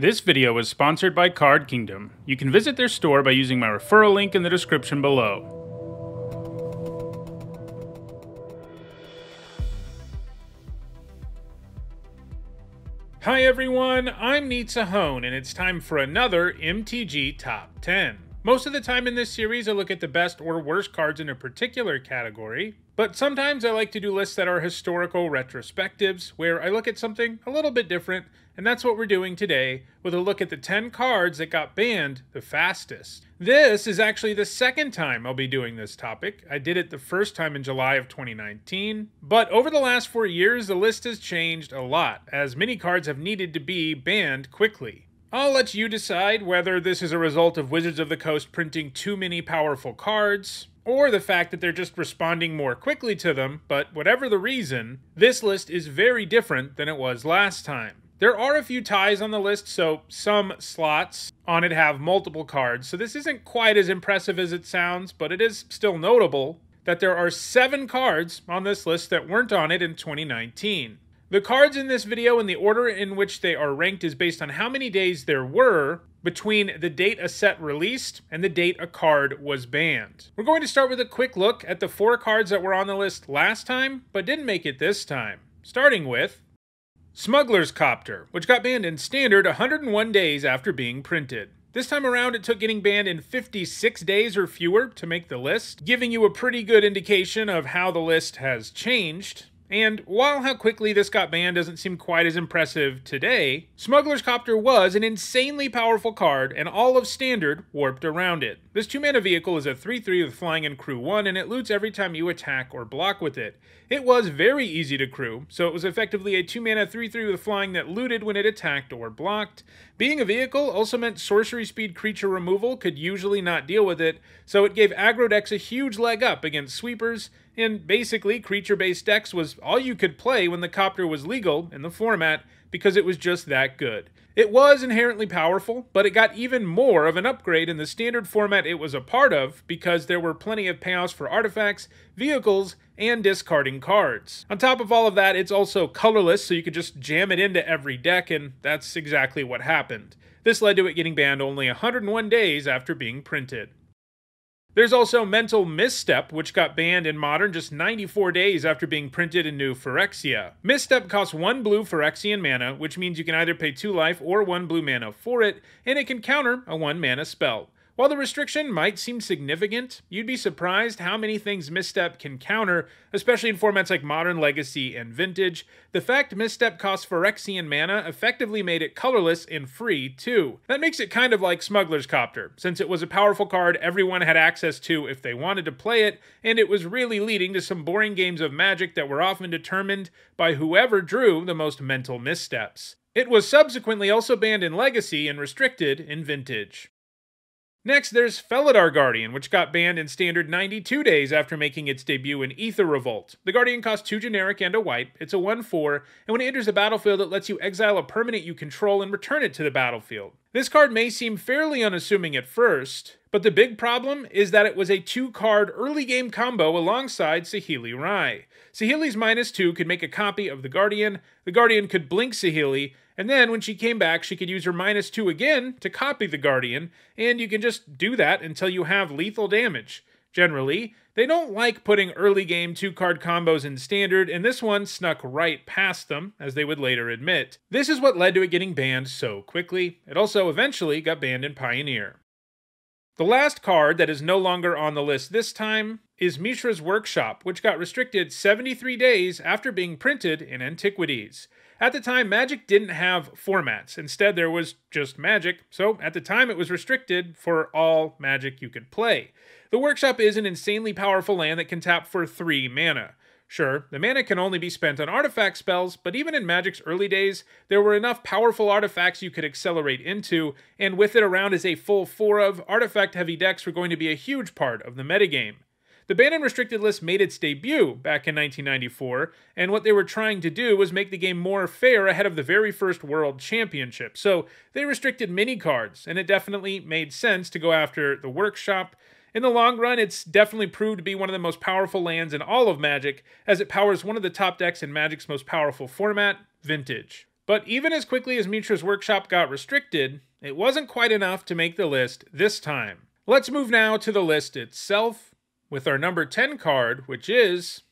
This video is sponsored by Card Kingdom. You can visit their store by using my referral link in the description below. Hi everyone, I'm Nizzahon, and it's time for another MTG Top 10. Most of the time in this series, I look at the best or worst cards in a particular category, but sometimes I like to do lists that are historical retrospectives, where I look at something a little bit different, and that's what we're doing today, with a look at the 10 cards that got banned the fastest. This is actually the second time I'll be doing this topic. I did it the first time in July of 2019, but over the last four years, the list has changed a lot, as many cards have needed to be banned quickly. I'll let you decide whether this is a result of Wizards of the Coast printing too many powerful cards, or the fact that they're just responding more quickly to them, but whatever the reason, this list is very different than it was last time. There are a few ties on the list, so some slots on it have multiple cards, so this isn't quite as impressive as it sounds, but it is still notable that there are seven cards on this list that weren't on it in 2019. The cards in this video and the order in which they are ranked is based on how many days there were between the date a set released and the date a card was banned. We're going to start with a quick look at the four cards that were on the list last time, but didn't make it this time. Starting with Smuggler's Copter, which got banned in standard 101 days after being printed. This time around, it took getting banned in 56 days or fewer to make the list, giving you a pretty good indication of how the list has changed. And while how quickly this got banned doesn't seem quite as impressive today, Smuggler's Copter was an insanely powerful card, and all of Standard warped around it. This 2 mana vehicle is a 3 3 with flying and crew 1, and it loots every time you attack or block with it. It was very easy to crew, so it was effectively a 2 mana 3 3 with flying that looted when it attacked or blocked. Being a vehicle also meant sorcery speed creature removal could usually not deal with it, so it gave aggro decks a huge leg up against sweepers, and basically, creature based decks was all you could play when the copter was legal in the format because it was just that good. It was inherently powerful, but it got even more of an upgrade in the standard format it was a part of because there were plenty of payoffs for artifacts, vehicles, and discarding cards. On top of all of that, it's also colorless, so you could just jam it into every deck, and that's exactly what happened. This led to it getting banned only 101 days after being printed. There's also Mental Misstep, which got banned in Modern just 94 days after being printed in New Phyrexia. Misstep costs 1 blue Phyrexian mana, which means you can either pay 2 life or 1 blue mana for it, and it can counter a 1 mana spell. While the restriction might seem significant, you'd be surprised how many things Misstep can counter, especially in formats like Modern, Legacy, and Vintage. The fact Misstep costs Phyrexian mana effectively made it colorless and free, too. That makes it kind of like Smuggler's Copter, since it was a powerful card everyone had access to if they wanted to play it, and it was really leading to some boring games of Magic that were often determined by whoever drew the most mental missteps. It was subsequently also banned in Legacy and restricted in Vintage. Next, there's Felidar Guardian, which got banned in standard 92 days after making its debut in Aether Revolt. The Guardian costs 2 generic and a white, it's a 1-4, and when it enters the battlefield it lets you exile a permanent you control and return it to the battlefield. This card may seem fairly unassuming at first, but the big problem is that it was a two-card early game combo alongside Saheeli Rai. Saheeli's minus 2 could make a copy of the Guardian, the Guardian could blink Saheeli, and then when she came back, she could use her minus two again to copy the Guardian, and you can just do that until you have lethal damage. Generally, they don't like putting early game two card combos in standard, and this one snuck right past them, as they would later admit. This is what led to it getting banned so quickly. It also eventually got banned in Pioneer. The last card that is no longer on the list this time is Mishra's Workshop, which got restricted 73 days after being printed in Antiquities. At the time, Magic didn't have formats. Instead, there was just Magic, so at the time it was restricted for all Magic you could play. The Workshop is an insanely powerful land that can tap for 3 mana. Sure, the mana can only be spent on artifact spells, but even in Magic's early days, there were enough powerful artifacts you could accelerate into, and with it around as a full 4 of, artifact heavy decks were going to be a huge part of the metagame. The banned and restricted list made its debut back in 1994, and what they were trying to do was make the game more fair ahead of the very first World Championship. So they restricted mini cards, and it definitely made sense to go after the Workshop. In the long run, it's definitely proved to be one of the most powerful lands in all of Magic, as it powers one of the top decks in Magic's most powerful format, Vintage. But even as quickly as Mishra's Workshop got restricted, it wasn't quite enough to make the list this time. Let's move now to the list itself with our number 10 card, which is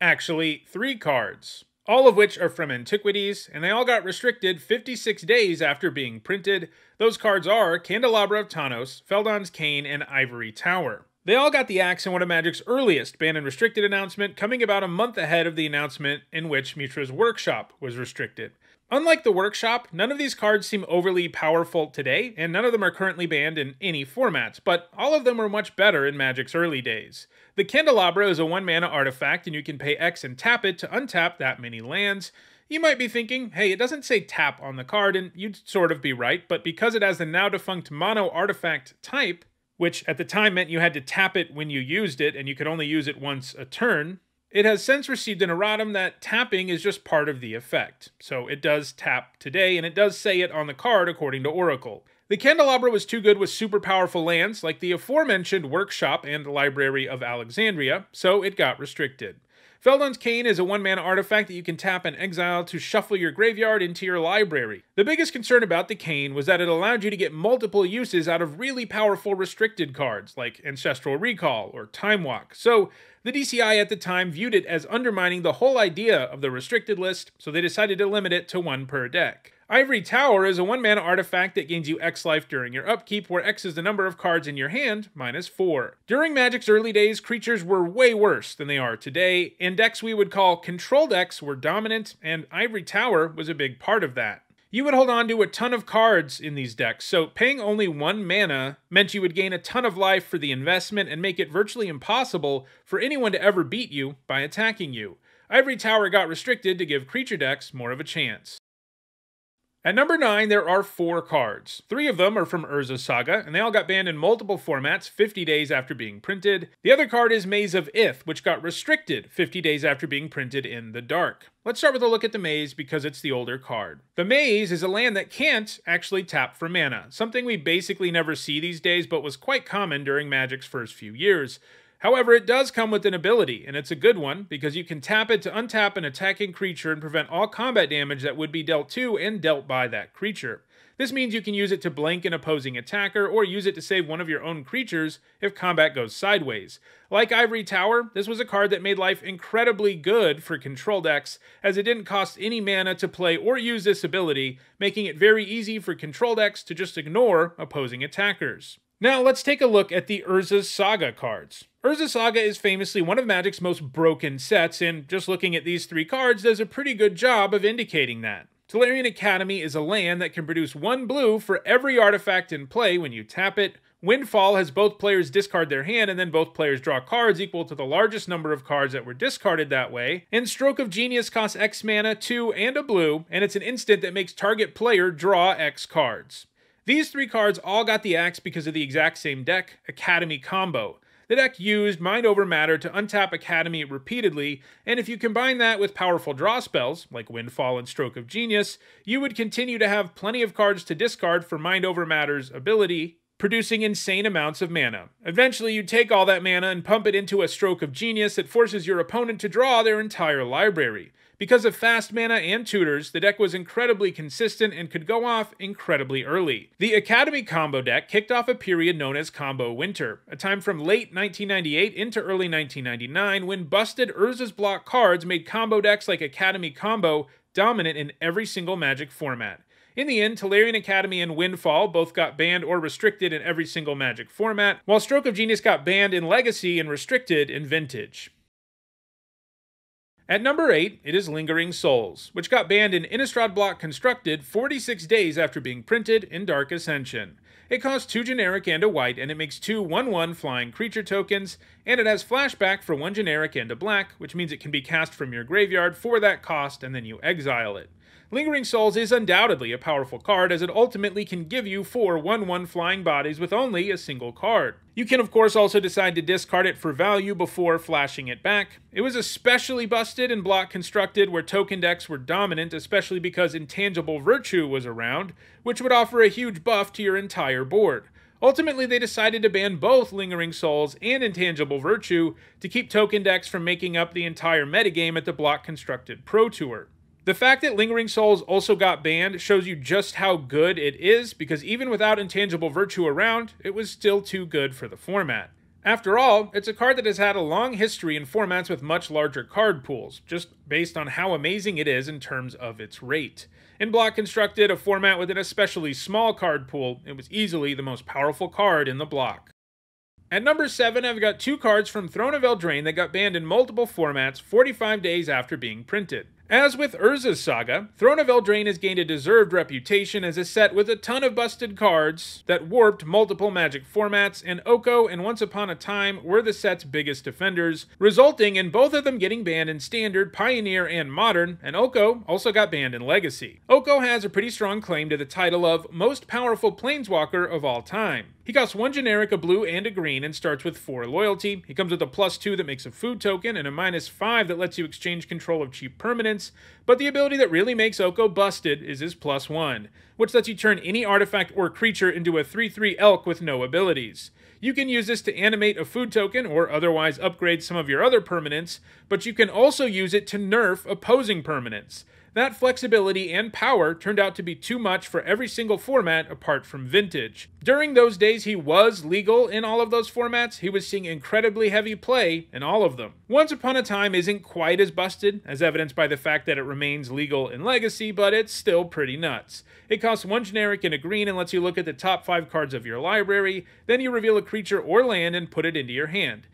actually three cards, all of which are from Antiquities, and they all got restricted 56 days after being printed. Those cards are Candelabra of Tawnos, Feldon's Cane, and Ivory Tower. They all got the axe in one of Magic's earliest banned and restricted announcement, coming about a month ahead of the announcement in which Mishra's workshop was restricted. Unlike the workshop, none of these cards seem overly powerful today, and none of them are currently banned in any formats, but all of them were much better in Magic's early days. The Candelabra is a 1 mana artifact, and you can pay X and tap it to untap that many lands. You might be thinking, hey, it doesn't say tap on the card, and you'd sort of be right, but because it has the now defunct mono artifact type, which at the time meant you had to tap it when you used it and you could only use it once a turn. It has since received an erratum that tapping is just part of the effect. So it does tap today, and it does say it on the card according to Oracle. The Candelabra was too good with super powerful lands like the aforementioned Workshop and Library of Alexandria, so it got restricted. Feldon's Cane is a one mana artifact that you can tap and exile to shuffle your graveyard into your library. The biggest concern about the Cane was that it allowed you to get multiple uses out of really powerful restricted cards like Ancestral Recall or Time Walk. So the DCI at the time viewed it as undermining the whole idea of the restricted list, so they decided to limit it to one per deck. Ivory Tower is a one mana artifact that gains you X life during your upkeep, where X is the number of cards in your hand, minus 4. During Magic's early days, creatures were way worse than they are today. In decks we would call control decks were dominant, and Ivory Tower was a big part of that. You would hold on to a ton of cards in these decks, so paying only one mana meant you would gain a ton of life for the investment and make it virtually impossible for anyone to ever beat you by attacking you. Ivory Tower got restricted to give creature decks more of a chance. At number 9, there are four cards. Three of them are from Urza's Saga, and they all got banned in multiple formats 50 days after being printed. The other card is Maze of Ith, which got restricted 50 days after being printed in the dark. Let's start with a look at the Maze because it's the older card. The Maze is a land that can't actually tap for mana, something we basically never see these days but was quite common during Magic's first few years. However, it does come with an ability, and it's a good one, because you can tap it to untap an attacking creature and prevent all combat damage that would be dealt to and dealt by that creature. This means you can use it to blank an opposing attacker, or use it to save one of your own creatures if combat goes sideways. Like Ivory Tower, this was a card that made life incredibly good for control decks, as it didn't cost any mana to play or use this ability, making it very easy for control decks to just ignore opposing attackers. Now let's take a look at the Urza's Saga cards. Urza's Saga is famously one of Magic's most broken sets, and just looking at these three cards does a pretty good job of indicating that. Tolarian Academy is a land that can produce one blue for every artifact in play when you tap it. Windfall has both players discard their hand and then both players draw cards equal to the largest number of cards that were discarded that way. And Stroke of Genius costs X mana, 2, and a blue, and it's an instant that makes target player draw X cards. These three cards all got the axe because of the exact same deck, Academy Combo. The deck used Mind Over Matter to untap Academy repeatedly, and if you combine that with powerful draw spells, like Windfall and Stroke of Genius, you would continue to have plenty of cards to discard for Mind Over Matter's ability, producing insane amounts of mana. Eventually, you take all that mana and pump it into a Stroke of Genius that forces your opponent to draw their entire library. Because of fast mana and tutors, the deck was incredibly consistent and could go off incredibly early. The Academy combo deck kicked off a period known as Combo Winter, a time from late 1998 into early 1999 when busted Urza's block cards made combo decks like Academy Combo dominant in every single Magic format. In the end, Tolarian Academy and Windfall both got banned or restricted in every single Magic format, while Stroke of Genius got banned in Legacy and restricted in Vintage. At number 8, it is Lingering Souls, which got banned in Innistrad Block Constructed 46 days after being printed in Dark Ascension. It costs 2 generic and a white, and it makes two 1-1 flying creature tokens, and it has flashback for 1 generic and a black, which means it can be cast from your graveyard for that cost, and then you exile it. Lingering Souls is undoubtedly a powerful card as it ultimately can give you four 1-1 flying bodies with only a single card. You can of course also decide to discard it for value before flashing it back. It was especially busted in block constructed where token decks were dominant especially because Intangible Virtue was around, which would offer a huge buff to your entire board. Ultimately, they decided to ban both Lingering Souls and Intangible Virtue to keep token decks from making up the entire metagame at the Block Constructed Pro Tour. The fact that Lingering Souls also got banned shows you just how good it is, because even without Intangible Virtue around, it was still too good for the format. After all, it's a card that has had a long history in formats with much larger card pools, just based on how amazing it is in terms of its rate. In Block Constructed, a format with an especially small card pool, it was easily the most powerful card in the block. At number 7, I've got two cards from Throne of Eldraine that got banned in multiple formats 45 days after being printed. As with Urza's Saga, Throne of Eldraine has gained a deserved reputation as a set with a ton of busted cards that warped multiple Magic formats, and Oko and Once Upon a Time were the set's biggest defenders, resulting in both of them getting banned in Standard, Pioneer, and Modern, and Oko also got banned in Legacy. Oko has a pretty strong claim to the title of Most Powerful Planeswalker of All Time. He costs one generic, a blue, and a green, and starts with 4 loyalty. He comes with a plus 2 that makes a food token, and a minus 5 that lets you exchange control of cheap permanents, but the ability that really makes Oko busted is his plus 1, which lets you turn any artifact or creature into a 3-3 elk with no abilities. You can use this to animate a food token or otherwise upgrade some of your other permanents, but you can also use it to nerf opposing permanents. That flexibility and power turned out to be too much for every single format apart from Vintage. During those days he was legal in all of those formats, he was seeing incredibly heavy play in all of them. Once Upon a Time isn't quite as busted, as evidenced by the fact that it remains legal in Legacy, but it's still pretty nuts. It costs one generic and a green and lets you look at the top 5 cards of your library, then you reveal a creature or land and put it into your hand.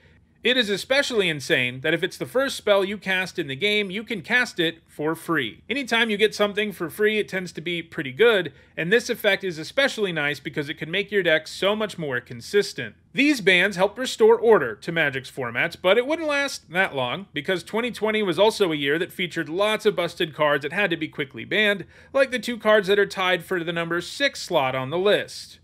It is especially insane that if it's the first spell you cast in the game, you can cast it for free. Anytime you get something for free, it tends to be pretty good, and this effect is especially nice because it can make your deck so much more consistent. These bans help restore order to Magic's formats, but it wouldn't last that long, because 2020 was also a year that featured lots of busted cards that had to be quickly banned, like the two cards that are tied for the number 6 slot on the list.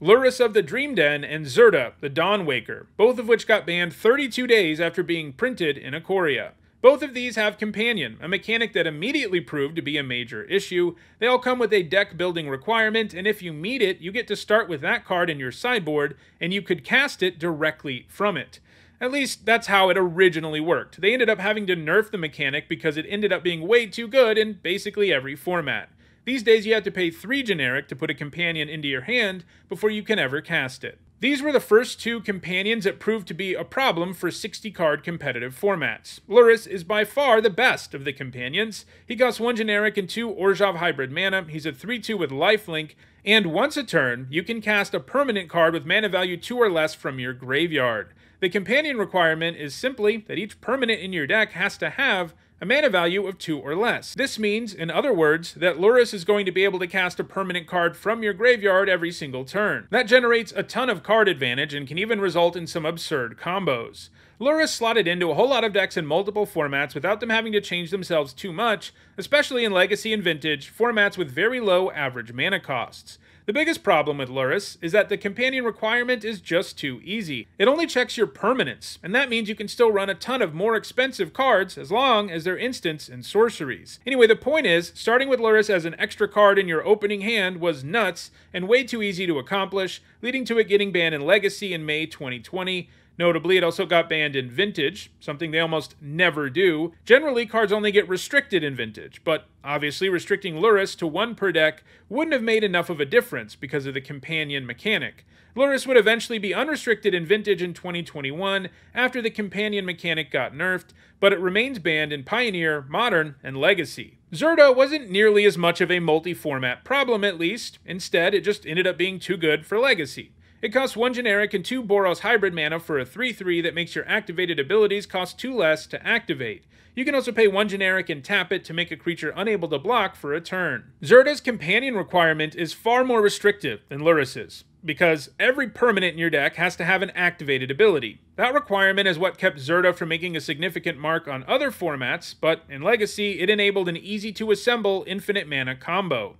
Lurrus of the Dream Den, and Zirda, the Dawnwaker, both of which got banned 32 days after being printed in Ikoria. Both of these have Companion, a mechanic that immediately proved to be a major issue. They all come with a deck building requirement, and if you meet it, you get to start with that card in your sideboard, and you could cast it directly from it. At least, that's how it originally worked. They ended up having to nerf the mechanic because it ended up being way too good in basically every format. These days you have to pay 3 generic to put a companion into your hand before you can ever cast it. These were the first two companions that proved to be a problem for 60 card competitive formats. Lurrus is by far the best of the companions. He costs 1 generic and 2 Orzhov hybrid mana, he's a 3 2 with lifelink, and once a turn, you can cast a permanent card with mana value 2 or less from your graveyard. The companion requirement is simply that each permanent in your deck has to have a mana value of 2 or less. This means, in other words, that Lurrus is going to be able to cast a permanent card from your graveyard every single turn. That generates a ton of card advantage and can even result in some absurd combos. Lurrus slotted into a whole lot of decks in multiple formats without them having to change themselves too much, especially in Legacy and Vintage, formats with very low average mana costs. The biggest problem with Lurrus is that the companion requirement is just too easy. It only checks your permanents, and that means you can still run a ton of more expensive cards as long as they're instants and sorceries. Anyway, the point is, starting with Lurrus as an extra card in your opening hand was nuts and way too easy to accomplish, leading to it getting banned in Legacy in May 2020, Notably, it also got banned in Vintage, something they almost never do. Generally, cards only get restricted in Vintage, but obviously restricting Lurrus to one per deck wouldn't have made enough of a difference because of the companion mechanic. Lurrus would eventually be unrestricted in Vintage in 2021 after the companion mechanic got nerfed, but it remains banned in Pioneer, Modern, and Legacy. Zirda wasn't nearly as much of a multi-format problem at least, instead it just ended up being too good for Legacy. It costs 1 generic and 2 Boros hybrid mana for a 3-3 that makes your activated abilities cost 2 less to activate. You can also pay 1 generic and tap it to make a creature unable to block for a turn. Zirda's companion requirement is far more restrictive than Lurrus's, because every permanent in your deck has to have an activated ability. That requirement is what kept Zirda from making a significant mark on other formats, but in Legacy, it enabled an easy-to-assemble infinite mana combo.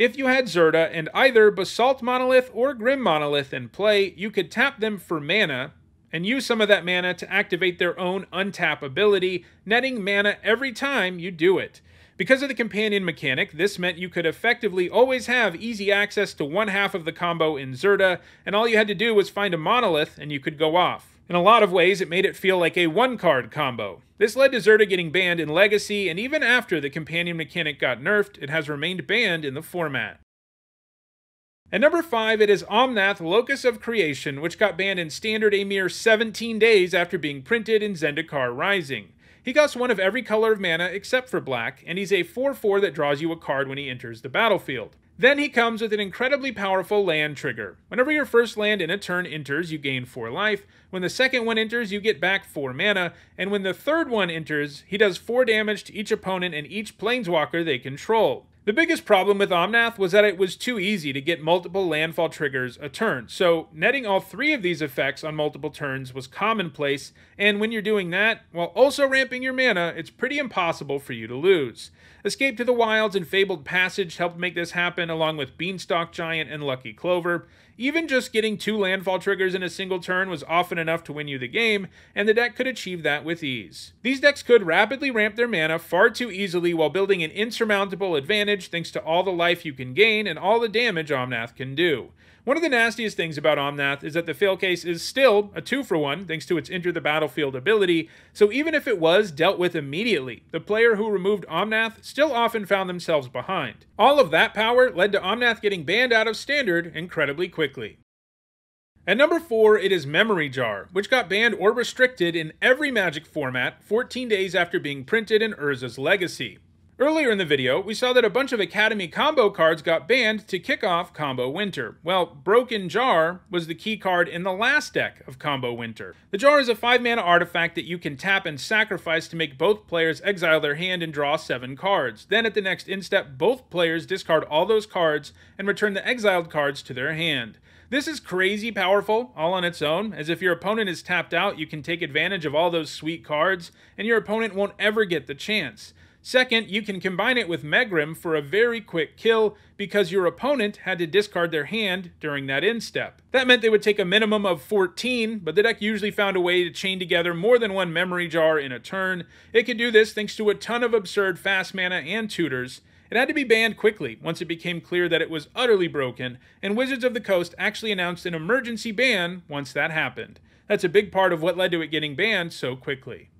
If you had Zirda and either Basalt Monolith or Grim Monolith in play, you could tap them for mana and use some of that mana to activate their own untap ability, netting mana every time you do it. Because of the companion mechanic, this meant you could effectively always have easy access to one half of the combo in Zirda, and all you had to do was find a monolith and you could go off. In a lot of ways, it made it feel like a one card combo. This led to Zirda getting banned in Legacy, and even after the companion mechanic got nerfed, it has remained banned in the format. At number 5, it is Omnath Locus of Creation, which got banned in Standard a mere 17 days after being printed in Zendikar Rising. He costs one of every color of mana except for black, and he's a 4-4 that draws you a card when he enters the battlefield. Then he comes with an incredibly powerful land trigger. Whenever your first land in a turn enters, you gain 4 life. When the second one enters, you get back 4 mana. And when the third one enters, he does 4 damage to each opponent and each planeswalker they control. The biggest problem with Omnath was that it was too easy to get multiple landfall triggers a turn, so netting all three of these effects on multiple turns was commonplace, and when you're doing that, while also ramping your mana, it's pretty impossible for you to lose. Escape to the Wilds and Fabled Passage helped make this happen, along with Beanstalk Giant and Lucky Clover. Even just getting two landfall triggers in a single turn was often enough to win you the game, and the deck could achieve that with ease. These decks could rapidly ramp their mana far too easily while building an insurmountable advantage thanks to all the life you can gain and all the damage Omnath can do. One of the nastiest things about Omnath is that the fail case is still a 2 for 1 thanks to its enter the battlefield ability, so even if it was dealt with immediately, the player who removed Omnath still often found themselves behind. All of that power led to Omnath getting banned out of Standard incredibly quickly. At number 4, it is Memory Jar, which got banned or restricted in every Magic format 14 days after being printed in Urza's Legacy. Earlier in the video, we saw that a bunch of Academy combo cards got banned to kick off Combo Winter. Well, Broken Jar was the key card in the last deck of Combo Winter. The Jar is a 5 mana artifact that you can tap and sacrifice to make both players exile their hand and draw 7 cards. Then at the next end step, both players discard all those cards and return the exiled cards to their hand. This is crazy powerful all on its own, as if your opponent is tapped out, you can take advantage of all those sweet cards, and your opponent won't ever get the chance. Second, you can combine it with Megrim for a very quick kill because your opponent had to discard their hand during that end step. That meant they would take a minimum of 14, but the deck usually found a way to chain together more than one memory jar in a turn. It could do this thanks to a ton of absurd fast mana and tutors. It had to be banned quickly once it became clear that it was utterly broken, and Wizards of the Coast actually announced an emergency ban once that happened. That's a big part of what led to it getting banned so quickly.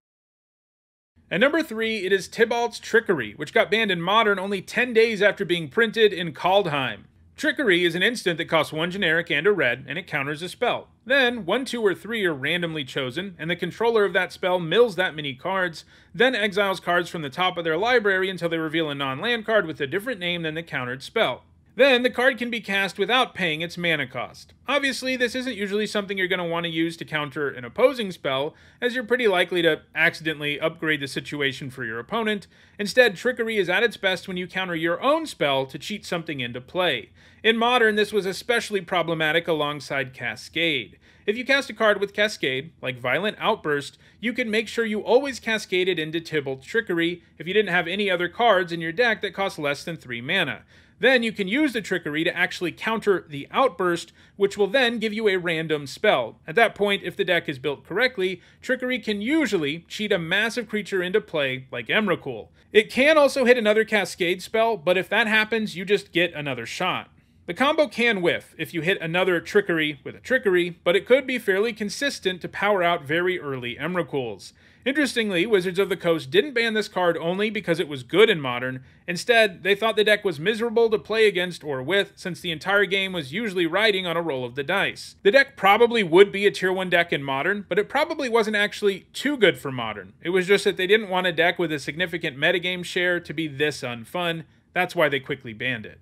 At number 3, it is Tibalt's Trickery, which got banned in Modern only 10 days after being printed in Kaldheim. Trickery is an instant that costs one generic and a red, and it counters a spell. Then, one, two, or three are randomly chosen, and the controller of that spell mills that many cards, then exiles cards from the top of their library until they reveal a non land card with a different name than the countered spell. Then the card can be cast without paying its mana cost. Obviously, this isn't usually something you're going to want to use to counter an opposing spell, as you're pretty likely to accidentally upgrade the situation for your opponent. Instead, Trickery is at its best when you counter your own spell to cheat something into play. In Modern, this was especially problematic alongside Cascade. If you cast a card with Cascade, like Violent Outburst, you can make sure you always cascaded into Tibalt's Trickery if you didn't have any other cards in your deck that cost less than 3 mana. Then you can use the trickery to actually counter the outburst, which will then give you a random spell. At that point, if the deck is built correctly, trickery can usually cheat a massive creature into play, like Emrakul. It can also hit another cascade spell, but if that happens, you just get another shot. The combo can whiff if you hit another Trickery with a Trickery, but it could be fairly consistent to power out very early Emrakuls. Interestingly, Wizards of the Coast didn't ban this card only because it was good in Modern. Instead, they thought the deck was miserable to play against or with, since the entire game was usually riding on a roll of the dice. The deck probably would be a Tier 1 deck in Modern, but it probably wasn't actually too good for Modern. It was just that they didn't want a deck with a significant metagame share to be this unfun. That's why they quickly banned it.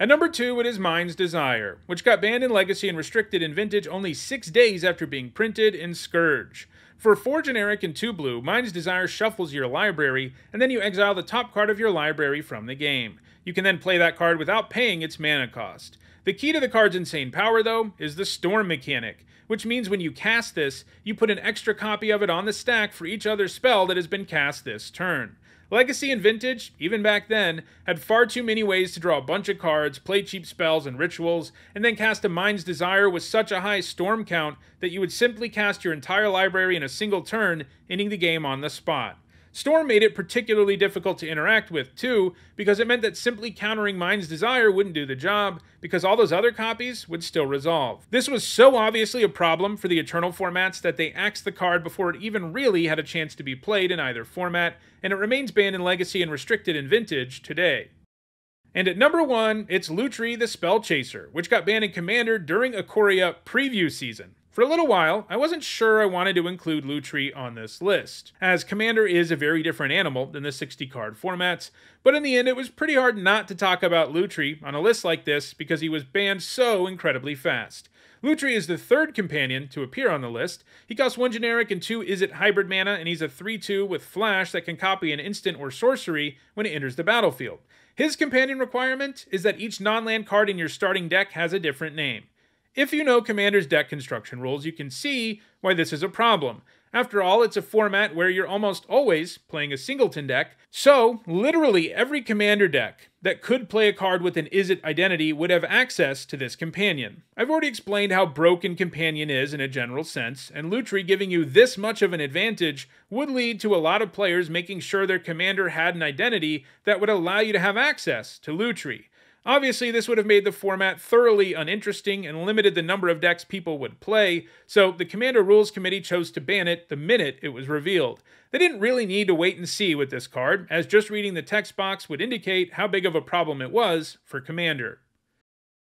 At number 2, it is Mind's Desire, which got banned in Legacy and restricted in Vintage only 6 days after being printed in Scourge. For 4 generic and 2 blue, Mind's Desire shuffles your library, and then you exile the top card of your library from the game. You can then play that card without paying its mana cost. The key to the card's insane power, though, is the Storm mechanic, which means when you cast this, you put an extra copy of it on the stack for each other spell that has been cast this turn. Legacy and Vintage, even back then, had far too many ways to draw a bunch of cards, play cheap spells and rituals, and then cast a Mind's Desire with such a high storm count that you would simply cast your entire library in a single turn, ending the game on the spot. Storm made it particularly difficult to interact with, too, because it meant that simply countering Mind's Desire wouldn't do the job, because all those other copies would still resolve. This was so obviously a problem for the Eternal formats that they axed the card before it even really had a chance to be played in either format, and it remains banned in Legacy and restricted in Vintage today. And at number one, it's Lutri the Spell Chaser, which got banned in Commander during Ikoria preview season. For a little while, I wasn't sure I wanted to include Lutri on this list, as Commander is a very different animal than the 60 card formats, but in the end it was pretty hard not to talk about Lutri on a list like this because he was banned so incredibly fast. Lutri is the third companion to appear on the list. He costs one generic and two Izzet hybrid mana, and he's a 3-2 with flash that can copy an instant or sorcery when it enters the battlefield. His companion requirement is that each non-land card in your starting deck has a different name. If you know Commander's deck construction rules, you can see why this is a problem. After all, it's a format where you're almost always playing a singleton deck, so literally every Commander deck that could play a card with an Izzet identity would have access to this companion. I've already explained how broken Companion is in a general sense, and Lutri giving you this much of an advantage would lead to a lot of players making sure their commander had an identity that would allow you to have access to Lutri. Obviously, this would have made the format thoroughly uninteresting and limited the number of decks people would play, so the Commander Rules Committee chose to ban it the minute it was revealed. They didn't really need to wait and see with this card, as just reading the text box would indicate how big of a problem it was for Commander.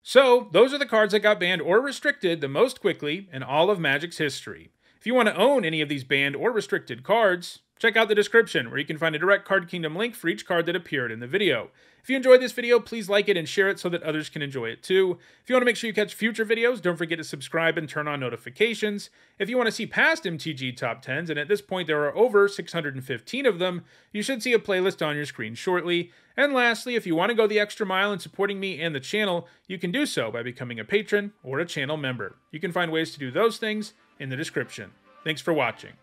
So, those are the cards that got banned or restricted the most quickly in all of Magic's history. If you want to own any of these banned or restricted cards, Check out the description where you can find a direct Card Kingdom link for each card that appeared in the video. If you enjoyed this video, please like it and share it so that others can enjoy it too. If you want to make sure you catch future videos, don't forget to subscribe and turn on notifications. If you want to see past MTG Top 10s, and at this point there are over 615 of them, you should see a playlist on your screen shortly. And lastly, if you want to go the extra mile in supporting me and the channel, you can do so by becoming a patron or a channel member. You can find ways to do those things in the description. Thanks for watching.